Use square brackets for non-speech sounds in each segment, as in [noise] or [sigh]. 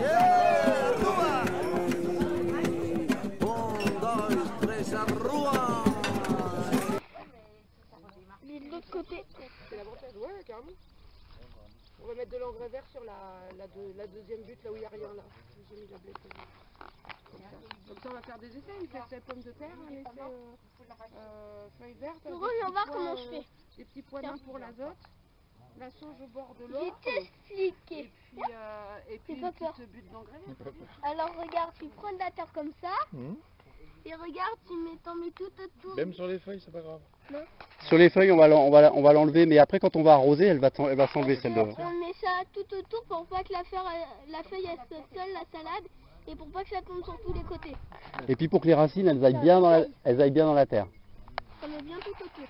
Yeah, Rúa! Un, dos, tres, côté. C'est l'avantage, ouais, carrément. On va mettre de l'engrais vert sur la, la, deuxième butte, là où il n'y a rien, là. J'ai mis la blette. Comme ça, on va faire des essais. Ils laissent la pomme de terre, on laisse euh, euh, feuilles vertes. Pour eux, on va voir comment je fais. Euh, des petits poignons pour l'azote la sauge au bord de l'eau. Je vais t'expliquer. Et puis, euh, et puis une petite butte d'engrais. Alors regarde, tu prends de la terre comme ça. Et regarde, tu mets, t'en mets tout autour. Même sur les feuilles, c'est pas grave. Sur les feuilles, on va l'en- on va on va l'enlever, mais après quand on va arroser, elle va t'en- elle va s'enlever celle de. On met ça tout autour pour pas que la, fer- la feuille elle soit seule, la salade, et pour pas que ça tombe sur tous les côtés. Et puis pour que les racines, elles aillent bien dans la, elles aillent bien dans la terre. Ça met bien tout autour.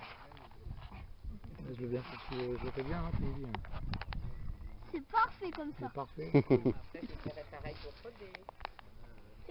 Je veux bien, je, je le fais bien, hein, hein. C'est parfait comme ça. C'est parfait. [laughs]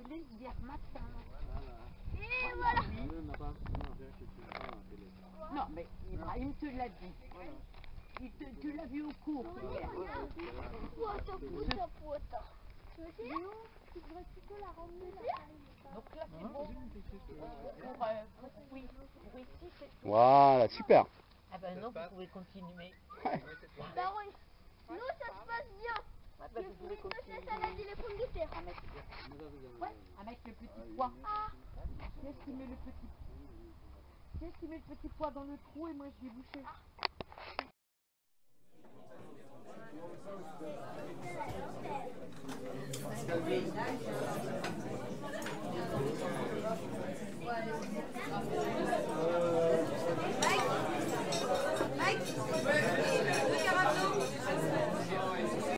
appelé hier matin. Et voilà. Non, mais Ibrahim te l'a dit. Il te, tu l'as vu au cours hier. Euh, euh. Voilà, super. Ah ben non, vous pouvez continuer. Bah oui. Nous, ça se passe bien. Ouais, ben vous pouvez continuer. Ouais, avec le petit pois. Qui est-ce qui met le petit Qui est-ce qui met le petit pois dans le trou et moi je vais boucher